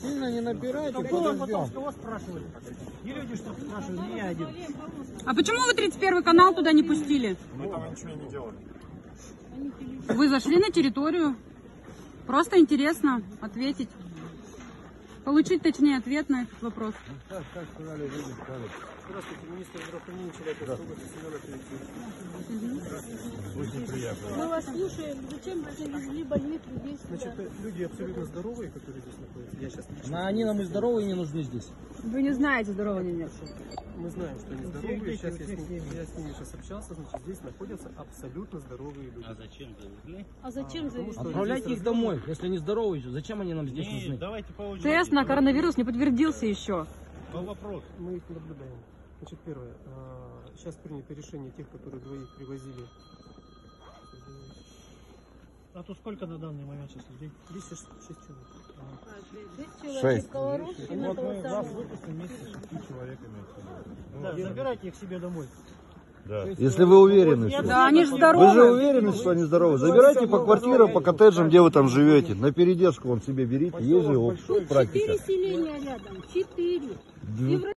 Сильно не набирайте, подождем. И люди что спрашивают, не я один. А почему вы 31 канал туда не пустили? Мы там ничего не делали. Вы зашли на территорию. Просто интересно ответить. Получить, точнее, ответ на этот вопрос. Как, как сказали, люди сказали. Здравствуйте, министр здравоохранения Челябинской области Семен Петрович. Очень приятно. Мы вас слушаем. Зачем вы завезли больных людей сюда? Значит, э, люди абсолютно здоровые, которые здесь находятся. Я сейчас лично. Но они нам и здоровые не нужны здесь. Вы не знаете, здорово или нет. Мы знаем, что они здоровые. Сейчас я с, ними, я с ними сейчас общался. Значит, здесь находятся абсолютно здоровые люди. А зачем завезли? А зачем Потому завезли? Отправляйте их домой, если они здоровые. Зачем они нам здесь Не, нужны? давайте. Тест на коронавирус не подтвердился еще. По вопросу. Мы их наблюдаем. Значит, первое. а, Сейчас принято решение тех, которые двоих привозили. А то сколько на данный момент сейчас людей? 206 человек. Шесть человек Шесть. колорусские на Вот мы полосах. вас выпустим вместе с шести человеками отсюда. Да, забирайте их себе домой. Если вы уверены, что... Да, они же Вы же здоровы. уверены, что они здоровы. Забирайте по квартирам, по коттеджам, где вы там живете. На передержку вон себе берите. Есть же его Тут четыре селения рядом. Четыре.